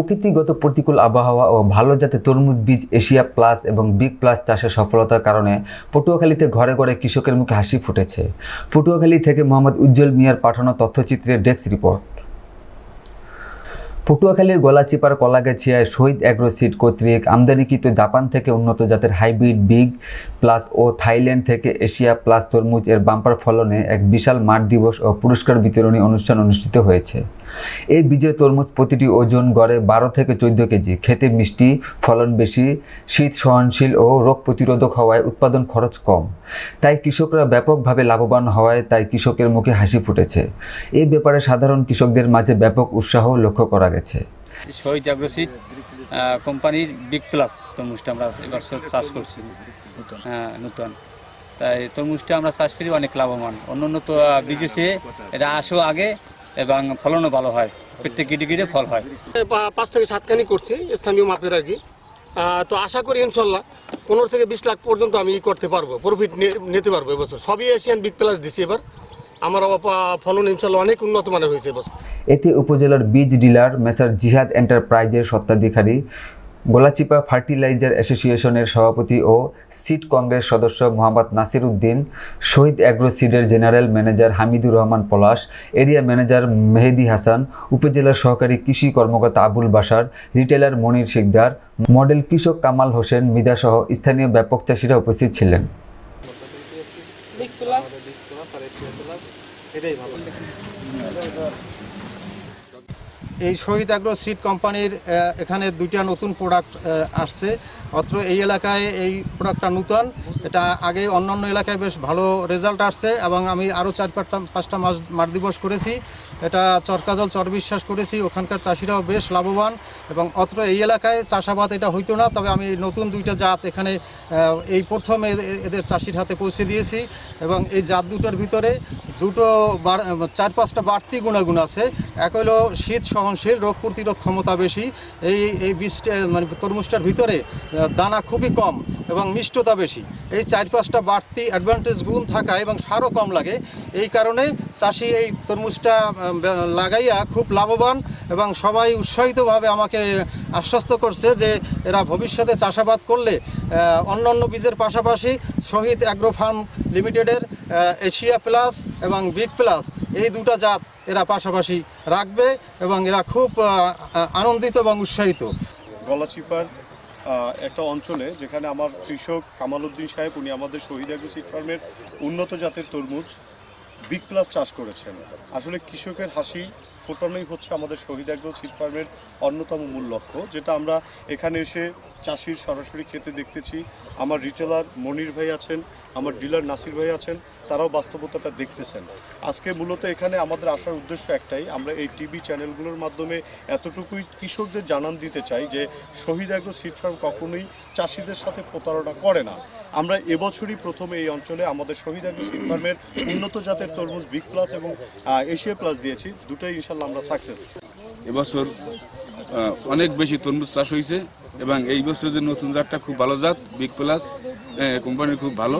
প্রকৃতিগত প্রতিকূল আবহাওয়া ও ভালো জাতে তরমুজ বীজ এশিয়া প্লাস এবং বিগ প্লাস চাষের সফলতার কারণে পটুয়াখালীতে ঘরে ঘরে কৃষকের মুখে হাসি ফুটেছে। পটুয়াখালী থেকে মোহাম্মদ উজ্জ্বল মিয়ার পাঠানো তথ্যচিত্রের ডেস্ক রিপোর্ট। পটুয়াখালীর গলাচিপার কলাগাছিয়ায় শহীদ অ্যাগ্রোসিড কর্তৃক আমদানিকৃত জাপান থেকে উন্নত জাতের হাইব্রিড বিগ প্লাস ও থাইল্যান্ড থেকে এশিয়া প্লাস তরমুজ এর বাম্পার ফলনে এক বিশাল মাঠ দিবস ও পুরস্কার বিতরণী অনুষ্ঠান অনুষ্ঠিত হয়েছে। এই বীজের তরমুজ প্রতিটি ওজন গড়ে বারো থেকে চোদ্দ কেজি। খেতে মিষ্টি, ফলন বেশি, শীত সহনশীল ও রোগ প্রতিরোধক হওয়ায় উৎপাদন খরচ কম। তাই কৃষকরা ব্যাপকভাবে লাভবান হওয়ায় তাই কৃষকের মুখে হাসি ফুটেছে। এই ব্যাপারে সাধারণ কৃষকদের মাঝে ব্যাপক উৎসাহ লক্ষ্য করা গেছে। শহীদ অ্যাগ্রোসিড কোম্পানির বিগ প্লাস তরমুজটা আমরা এবার চাষ করছি। হ্যাঁ নতুন। তাই তরমুজটা আমরা চাষ করি অনেক লাভবান। অন্য অন্য তো বিদেশে এটা আসো আগে এবং ফলনও ভালো হয়। প্রত্যেক গিটে গিটে ফল হয়। পাঁচ থেকে সাতখানি করছি স্থানীয় মাপের আর কি। তো আশা করি ইনশাল্লাহ পনেরো থেকে বিশ লাখ পর্যন্ত আমি করতে পারব প্রফিট নিতে পারব এবছর। সবই এশিয়ান বিগ প্লাস দিছি এবার। আমার ফলন ইনশাল্লাহ অনেক উন্নত মানের হয়েছে এতে উপজেলার বীজ ডিলার, মেসার জিহাদ এন্টারপ্রাইজের স্বত্বাধিকারী, গোলাচিপা ফার্টিলাইজার অ্যাসোসিয়েশনের সভাপতি ও সিট কংগ্রেস সদস্য Mohammad Nasir Uddin, Shahid agro সিডের general manager Hamidur Rahman Palash, area manager Mehedi Hasan, উপজেলার সহকারী কৃষি কর্মকর্তা আবুল বাসার রিটেলার মনির শিকদার, মডেল কৃষক কামাল হোসেন, মিদাসহ স্থানীয় ব্যাপক চাষিরা উপস্থিত ছিলেন। বিগ প্লাস বিগ প্লাস আর এশিয়া প্লাস এটাই ভালো। এই শহীদ অ্যাগ্রো সিড কোম্পানির এখানে দুইটা নতুন প্রোডাক্ট আসছে। অত্র এই এলাকায় এই প্রোডাক্টটা নূতন। এটা আগে অন্যান্য এলাকায় বেশ ভালো রেজাল্ট আসছে এবং আমি আরও চার পাঁচটা পাঁচটা মাস মাঠ দিবস করেছি। এটা চরকাজল চর বিশ্বাস করেছি, ওখানকার চাষিরাও বেশ লাভবান এবং অত্র এই এলাকায় চাষাবাদ এটা হইতো না, তবে আমি নতুন দুইটা জাত এখানে এই প্রথম এদের চাষির হাতে পৌঁছে দিয়েছি এবং এই জাত দুটোর ভিতরে দুটো চার পাঁচটা বাড়তি গুণাগুণ আছে। এক হলো শীত সহনশীল রোগ প্রতিরোধ ক্ষমতা বেশি, এই এই বীজটা মানে তরমুজটার ভিতরে দানা খুবই কম এবং মিষ্টতা বেশি। এই চার পাঁচটা বাড়তি অ্যাডভান্টেজ গুণ থাকা এবং সারও কম লাগে। এই কারণে চাষি এই তরমুজটা লাগাইয়া খুব লাভবান এবং সবাই উৎসাহিতভাবে আমাকে আশ্বস্ত করছে যে এরা ভবিষ্যতে চাষাবাদ করলে অন্য অন্য বীজের পাশাপাশি শহীদ অ্যাগ্রো ফার্ম লিমিটেডের এশিয়া প্লাস এবং বিগ প্লাস এই দুটা জাত এরা পাশাপাশি রাখবে এবং এরা খুব আনন্দিত এবং উৎসাহিত। গলাচিপার একটা অঞ্চলে যেখানে আমার কৃষক কামাল উদ্দিন সাহেব, উনি আমাদের শহীদ অ্যাগ্রো ফার্মের উন্নত জাতের তরমুজ বিগ প্লাস চাষ করেছেন। আসলে কৃষকের হাসি ফোটানোই হচ্ছে আমাদের শহীদ অ্যাগ্রো সিড ফার্মের অন্যতম মূল লক্ষ্য, যেটা আমরা এখানে এসে চাষির সরাসরি খেতে দেখতেছি। আমার রিটেলার মনির ভাই আছেন, আমার ডিলার নাসির ভাই আছেন, তারাও বাস্তবতাটা দেখতেছেন। আজকে মূলত এখানে আমাদের আসার উদ্দেশ্য একটাই, আমরা এই টিভি চ্যানেলগুলোর মাধ্যমে এতটুকুই কৃষকদের জানান দিতে চাই যে শহীদ অ্যাগ্রো সিড ফার্ম কখনোই চাষিদের সাথে প্রতারণা করে না। আমরা এবছরই প্রথমে এই অঞ্চলে আমাদের শহীদ আগে সিড ফার্মের উন্নত জাতের তরমুজ বিগ প্লাস এবং এশিয়া প্লাস দিয়েছি। দুটোই ইনশাল্লাহ আমরা সাকসেস এবছর অনেক বেশি তরমুজ চাষ হয়েছে এবং এই বছর যে নতুন জাতটা খুব ভালো জাত বিগ প্লাস কোম্পানির খুব ভালো।